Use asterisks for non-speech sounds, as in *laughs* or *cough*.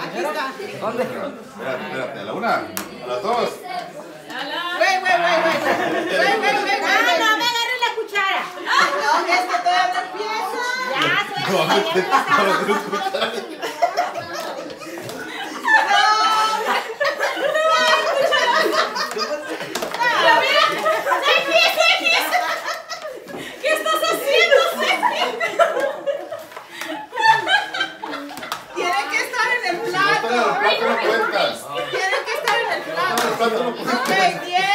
Aquí está. ¿Dónde? Espérate, espérate. ¿A la una? ¿A las dos? Güey, güey, güey, güey. Ah, güey, güey. Ah, no, me agarre la cuchara. No, es que todavía empieza. Ya, *laughs* Los cuentas. Tienen que estar en el plan. Ok, 10.